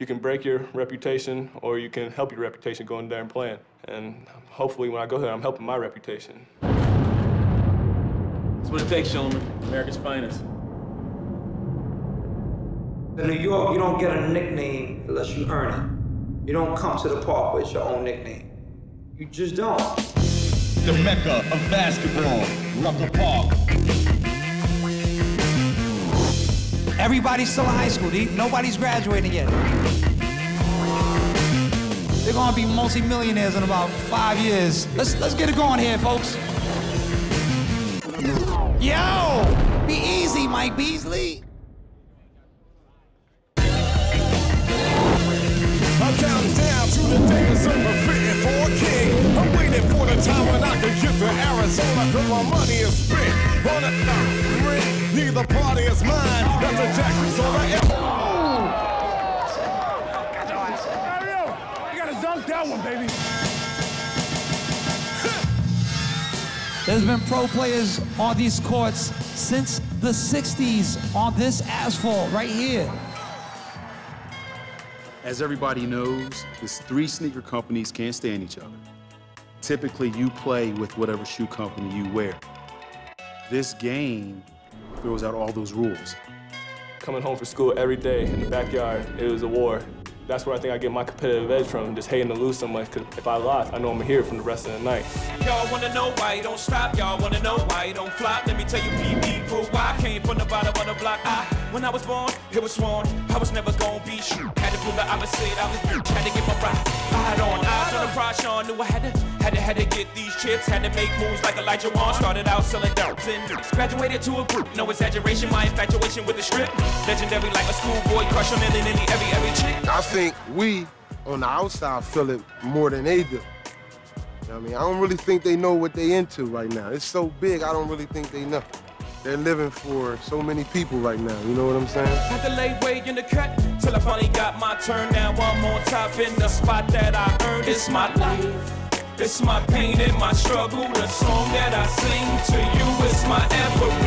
You can break your reputation or you can help your reputation going there and playing. And hopefully when I go there, I'm helping my reputation. That's what it takes, gentlemen. America's finest. In New York, you don't get a nickname unless you earn it. You don't come to the park with your own nickname. You just don't. The mecca of basketball, Rucker Park. Everybody's still in high school. They- Nobody's graduating yet. They're gonna be multi-millionaires in about five years. Let's let's get it going here, folks. Yo, be easy, Mike Beasley. I'm down to the of fitting for a king. I'm waiting for the time when I can to Arizona, cause my money is spent. A rent, neither party is mine. That's a Jackson, so I Mario, you gotta dunk that one, baby. There's been pro players on these courts since the 60s on this asphalt right here. As everybody knows, these three sneaker companies can't stand each other. Typically, you play with whatever shoe company you wear. This game throws out all those rules. Coming home from school every day in the backyard, it was a war. That's where I think I get my competitive edge from, just hating to lose so much, because if I lost, I know I'm going to hear it from the rest of the night. Y'all wanna know why you don't stop? Y'all wanna know why you don't flop? Let me tell you, PB crew, why I came from the bottom of the block. I, when I was born, it was sworn I was never gonna be shoot. Had to prove the opposite, I was had to get my right. I on eyes on the prize, Sean knew I had to, had to, had to get these chips, had to make moves like Elijah Wan. Started out selling doubts and graduated to a group. No exaggeration, my infatuation with the strip. Legendary like a schoolboy crush on any, any, every, every chick. I think we on the outside feel it more than they do. I mean, I don't really think they know what they into right now. It's so big, I don't really think they know. They're living for so many people right now. You know what I'm saying? Had to lay way in the cut till I finally got my turn. Now I'm on top in the spot that I earned. It's my life. It's my pain and my struggle. The song that I sing to you is my everything.